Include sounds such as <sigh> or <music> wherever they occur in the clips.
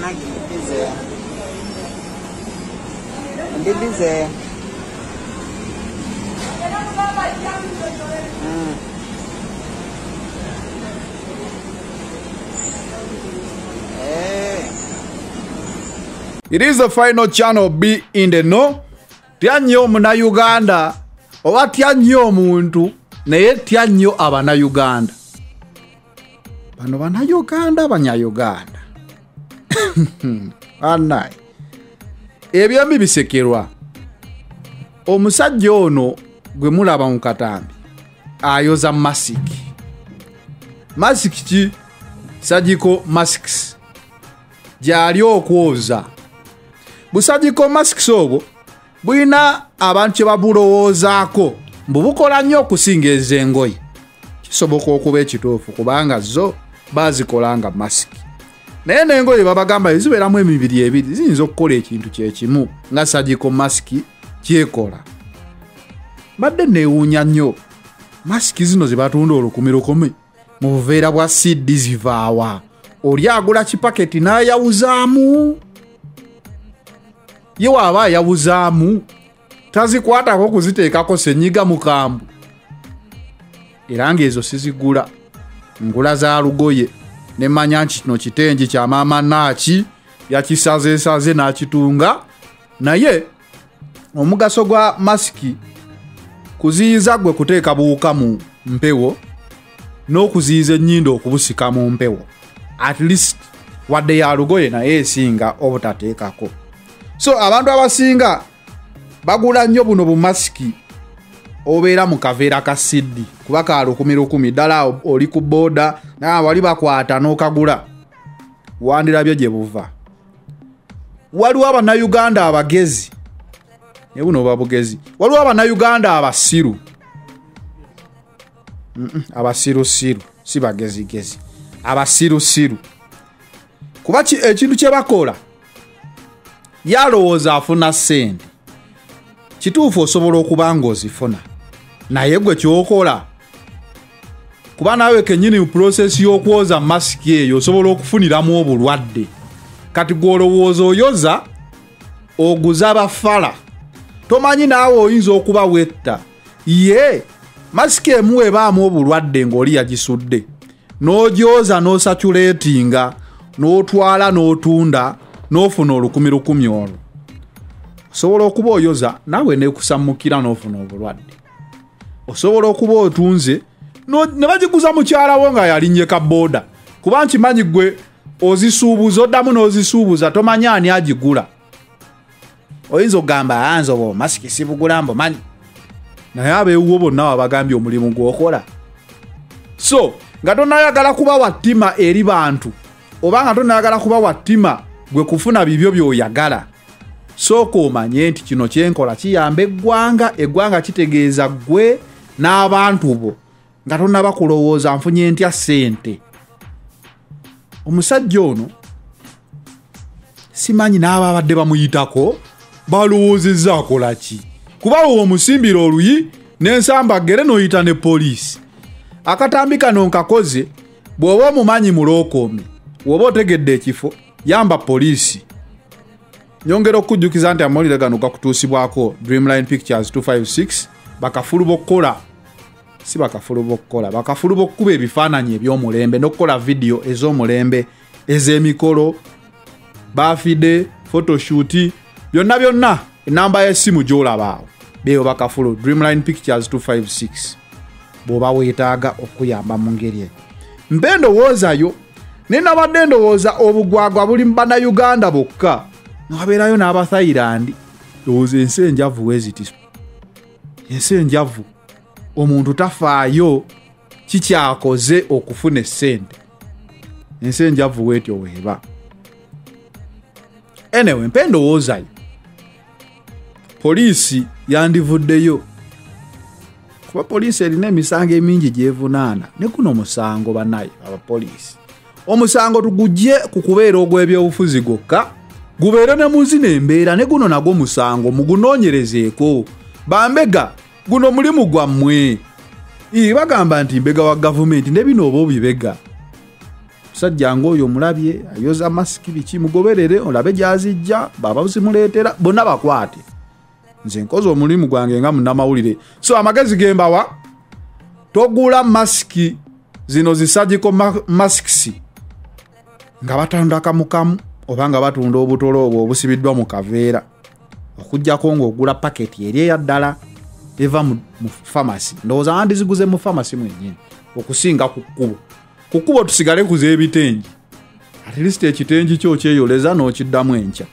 anagibize ndibize Mm. Eh. It is the final channel B in the know. Tya nnyo omunayuganda oba tya nnyo omuntu naye tya nnyo abanayuganda. Bano banayuganda banyayuganda. <laughs> Anai. Ebyombi bisekerwa. Omusajja ono gwe mulaba mu katambi ayoza masiki. Masiki ki? Surgical masks. gyali okwoza busagiko masks obwo bulina abantu kye babulowoozaako mbu bukola nnyo okusinga ez'engoye kisoboka okuba ekituufu kubanga zo bazikola nga masiki naye n'engoye babagamba zibeeramu emibiri ebiri ziyinza okukola ekintu kyekimu nga sagiko masiki kyekola. Badde neewuunya nnyo masiki zino ze batunda olukumi lukumi mu buveera bwa cd zivaawa. Oli agula kipaketi n'ayawuzaamu. Ye waaba ayawuzaamu tazikwatako kuziteekako senyiga mukambwe era ng'ezo sizigula ngula za lugoye ne manya nti kino kitengi kya maama naaki yakisazeesaze n'akitunga naye omugaso gwa masiki kuziyiza gwe kuteeka buwuka mu mpewo n'okuziyiza ennyindo okubusika mu mpewo. At least wadde ya lugoye naye esinga obutateekako. So abantu abasinga bagula nnyo buno bumasiki obeera mu kaveera ka siddi kuba ka lukumi lukumi ddala oli ku booda naye wali bakwata n'okagula. Wandirabyo gye buva. Waliwo abannayuganda abagezi. Naye buno oba bugezi. Waliwo abannayuganda abasiru. Abasirusiru si bagezigezi. Abasirusiru. Kuba ki- ekintu kye bakola? Yalowooza afuna ssente. Kituufu osobola okuba ng'ozifuna naye gwe kyokola. Kuba naawe kennyini mu pulosesi y'okwoza masiki eyo osobola okufuniramu obulwadde. Kati gw'olowooza oyoza oguza bafala tomanyi naawe oyinza okuba wetta. Ye masiki emu ebaamu obulwadde ng'oli yagisudde. N'ogyoza n'osaculeetinga n'otwala n'otunda n'ofuna olukumi lukumi olwo. Osobola okuba oyoza naawe neekusammukira n'ofuna obulwadde osobola okuba otunze ne bagiguza mukyalawo nga yalinnye ka booda kuba nkimanyi gwe ozisuubuza oddamu n'ozisuubuza tomanyi ani agigula. Oyinza okugamba anze oba masiki sibugula mbumanyi naye abeewuwo bonna wabagambye omulimu gw'okola. So nga tonayagala kuba wattima eri bantu oba nga tonayagala kuba wattima gwe kufuna bibyo by'oyagala sooka omanye nti kino kyenkola kiyamba eggwanga eggwanga kitegeeza gwe n'abantu bo nga tonaba kulowooza nfunye ntya ssente. Omusajja ono simanyi n'aba abadde bamuyitako balowoozezza akola ki kuba we omusimbira oluyi n'ensambagere n'oyita ne poliisi. Akatambi kano nkakoze bw'oba omumanyi mulookoome bw'oba otegedde ekifo yamba poliisi. Nyongera okukujjukiza nti amawulire gano gakutuusibwako dreamline pictures 256 bakafulu b'okukola si bakafulu b'okukola bakafulu b'okukuba ebifaananyi eby'omulembe n'okukola vidiyo ez'omulembe ez'emikolo bafide photoshoot byonna byonna. Enamba y'essimu gy'olaba awo beeyo bakafulu dreamline pictures 256 bw'oba weetaaga okuyamba mu ngeri eyo mpe ndowoozayo naye nabadde ndowooza obugwagwa buli mu bannayuganda bokka. Nawabeerayo n'abathailand lowooza ensi enjavu weziti ensi enjavu omuntu tafaayo kikyakoze okufuna essente? Ensi enjavu weetyo weeba enewe mpe ndowoozayo poliisi yandivuddeyo. Kuba poliisi erina emisango emingi gyevunaana ne guno musango bannaye abapoliisi omusango tugugye ku kubeera ogw'ebyobufuzi gwokka gubeere ne muzino embeera ne guno nagwo musango mugunoonyerezeeko. Bambega guno mulimu gwammwe. Bagamba nti mbega wa gavumenti ne bino oba obibega. Musajja ngaoyo omulabye ayoza masiki biki mugoberere olabe gyazijja baba zimuleetera bonna bakwate. Nze nkozi omulimu gwange nga munnamawulire. So amagezi gembawa togula masiki zino zisagiko masikisi. Nga batunda kamukamu oba nga batunda obutolo obwo obusibiddwa mu kaveera. Okugjako ngaogula paketi eri eya ddala eva mu famasi ndowooza andi ziguze mu famasi mwenyini okusinga ku kkubo. Ku kkubo tusigale kuza ebitengi. Atleast ekitengi kyo kyeyoleza n'okiddamu enkya.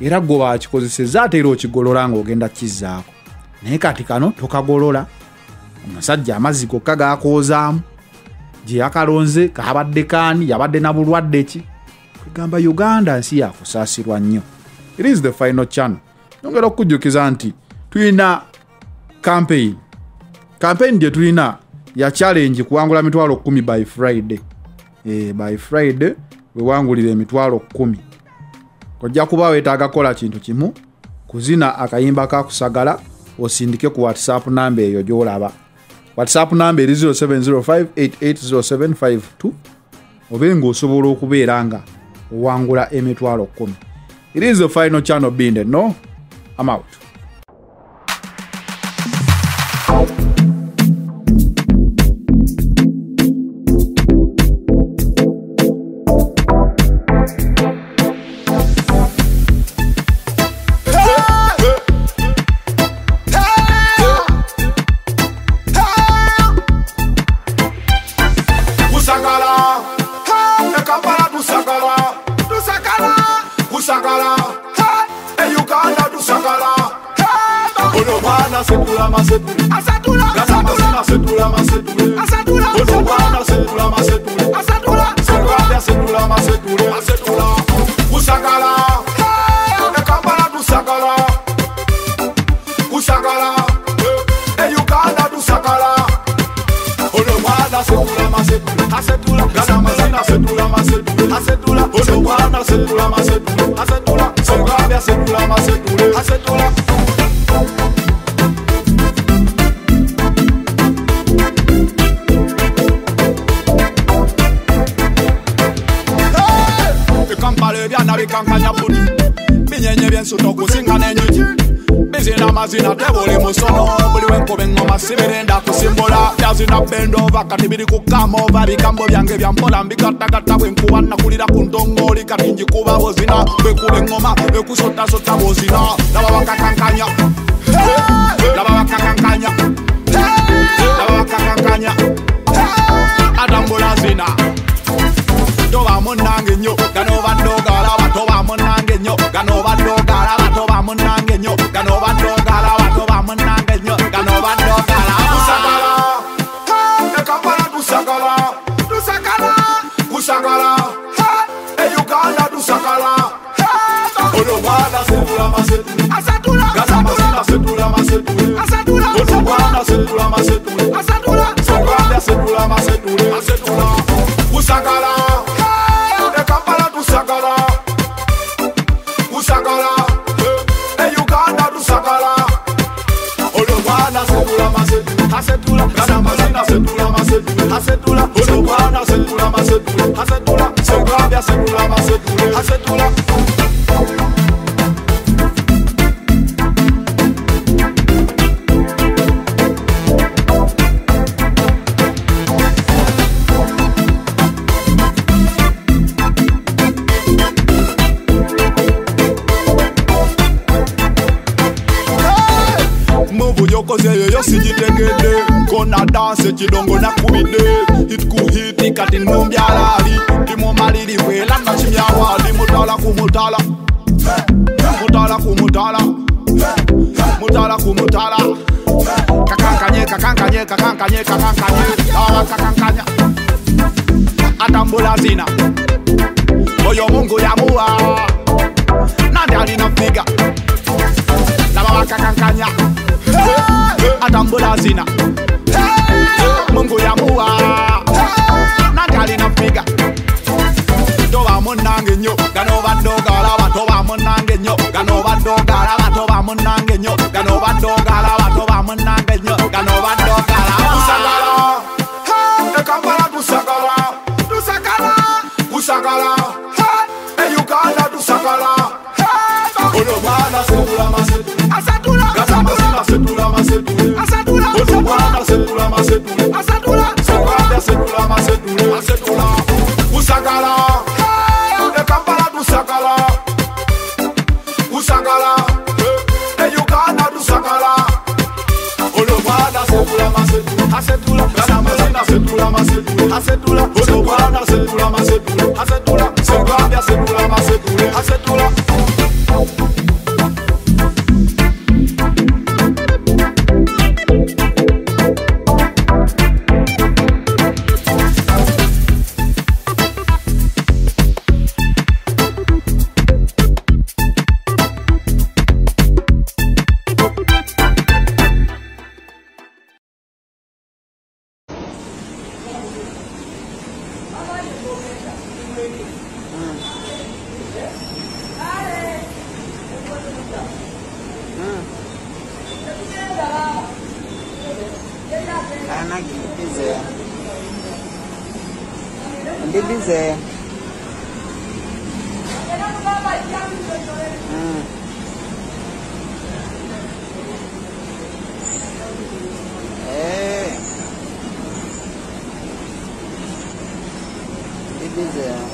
Era gwe bakikozeseza ate era okigolola ng'ogenda kizzaako. Naye kati kano tokagolola. Omusajja amazzi gokka gakoozaamu gye yakalonze kabadde kaani yabadde na bulwadde ki? Kwegamba uganda nsi yakusaasirwa nnyo. It is the final channel. Nyongera okukujjukiza nti tulina campaign. Campaign gye tulina ya challenge kuwangula mitwalo 1 by friday. E, by friday wewangulira emitwalo 1 ojja kuba weetaaga kola kintu kimu kuzina akayimba kakusagala osindike ku whatsapp namba eyo gyolaba. Whatsapp namba eri 0705880752 obe ngaosobola okubeera nga owangula emitwalo 1 it is the final channel binde no i'm masetula masetule asatula asatula masetula masetule asatula asatula masetula masetule asatula sekala setula masetule asetula kusakala. Nekambala ah. tusakala kusakala. Eyuganda tusakala olomwana setula masetule asetula gasamazana setula masetule asetula olomwana setula masetule asetula sekala setula masetule zvinate voli musono buliwe nkuvenngoma sivirenda kusimbula byazina benda ovaka tibirikukama ova bigambo byange byampola mbikatakata bwe nkuba nakulira ku ntongoli kati njikuba bozina bwekuba engoma bwekusotasota bozina laba bakakankanya laba bakakankanya laba bakakankanya atambula zina toba munange nnyo ganobadde ogalaba toba munange nnyo ganobadde ogalaba toba munange nnyo gano chidongo na kubide hitukuhiti kati numbyalali ndimomalili vwela na chimyawali mutala kumutala mutala. Kumutala mutala. Kumutala kakankanye kakankanye kakankanye kakankanye. Awa kakankanya. Atambula zina. Oyo mungu yamuwa nandi alina figa. Nababa kakankanya. Atambula zina. hey! mungu yamuwa nangali nafiga toba munange nnyo ganobadde ogalaba toba munange nnyo ganobadde ogalaba toba munange nnyo ganobadde ogalaba toba munange nnyo ganobadde ogalaba ekampala tusagala tusagala tusagala e uganda tusagala olomwana sebulamasebu Ana gidi bize. Ndi bize. Hmm. 谢谢啊